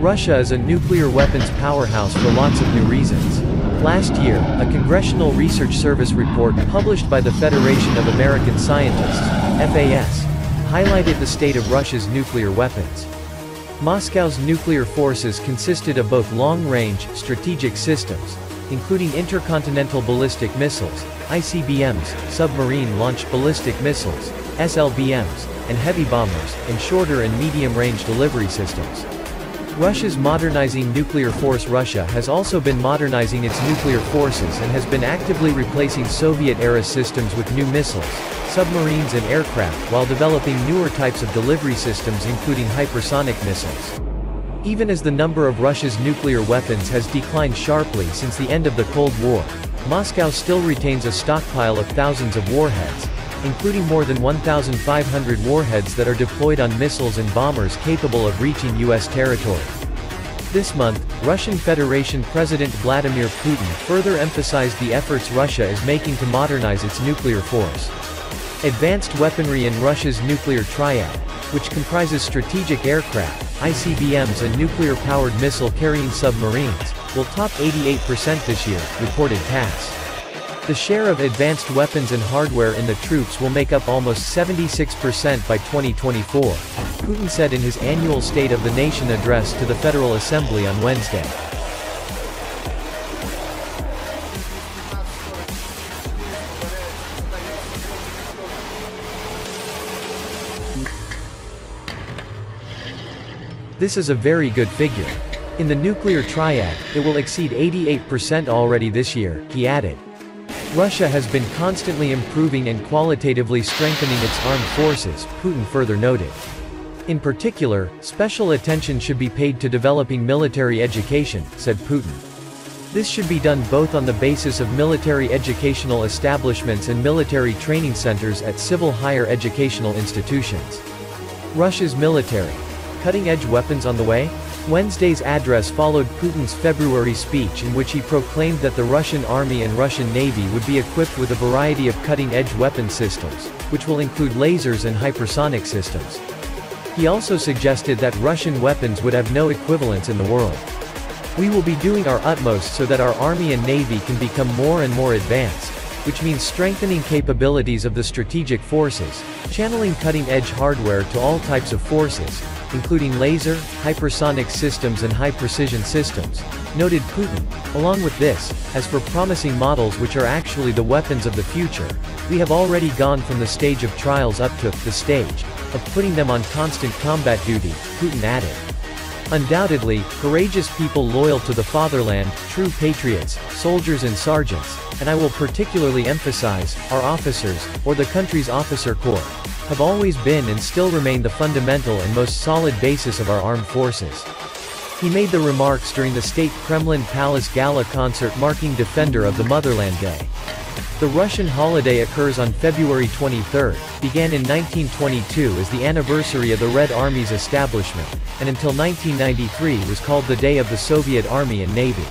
Russia is a nuclear weapons powerhouse for lots of new reasons. Last year, a Congressional Research Service report published by the Federation of American Scientists, FAS, highlighted the state of Russia's nuclear weapons. Moscow's nuclear forces consisted of both long-range, strategic systems, including intercontinental ballistic missiles, ICBMs, submarine-launched ballistic missiles, SLBMs, and heavy bombers, and shorter and medium-range delivery systems. Russia's modernizing nuclear force Russia has also been modernizing its nuclear forces and has been actively replacing Soviet-era systems with new missiles, submarines and aircraft while developing newer types of delivery systems including hypersonic missiles. Even as the number of Russia's nuclear weapons has declined sharply since the end of the Cold War, Moscow still retains a stockpile of thousands of warheads, including more than 1,500 warheads that are deployed on missiles and bombers capable of reaching U.S. territory. This month, Russian Federation President Vladimir Putin further emphasized the efforts Russia is making to modernize its nuclear force. Advanced weaponry in Russia's nuclear triad, which comprises strategic aircraft, ICBMs and nuclear-powered missile-carrying submarines, will top 88% this year, reported TASS. The share of advanced weapons and hardware in the troops will make up almost 76% by 2024, Putin said in his annual State of the Nation address to the Federal Assembly on Wednesday. This is a very good figure. In the nuclear triad, it will exceed 88% already this year, he added. Russia has been constantly improving and qualitatively strengthening its armed forces, Putin further noted. In particular, special attention should be paid to developing military education, said Putin. This should be done both on the basis of military educational establishments and military training centers at civil higher educational institutions. Russia's military. Cutting-edge weapons on the way? Wednesday's address followed Putin's February speech in which he proclaimed that the Russian army and Russian navy would be equipped with a variety of cutting-edge weapon systems, which will include lasers and hypersonic systems. He also suggested that Russian weapons would have no equivalents in the world. We will be doing our utmost so that our army and navy can become more and more advanced, which means strengthening capabilities of the strategic forces, channeling cutting-edge hardware to all types of forces, including laser, hypersonic systems and high-precision systems, noted Putin. Along with this, as for promising models which are actually the weapons of the future, we have already gone from the stage of trials up to the stage of putting them on constant combat duty, Putin added. Undoubtedly, courageous people loyal to the fatherland, true patriots, soldiers and sergeants, and I will particularly emphasize, our officers, or the country's officer corps, have always been and still remain the fundamental and most solid basis of our armed forces. He made the remarks during the State Kremlin Palace Gala concert marking Defender of the Motherland Day. The Russian holiday occurs on February 23, began in 1922 as the anniversary of the Red Army's establishment, and until 1993 was called the Day of the Soviet Army and Navy.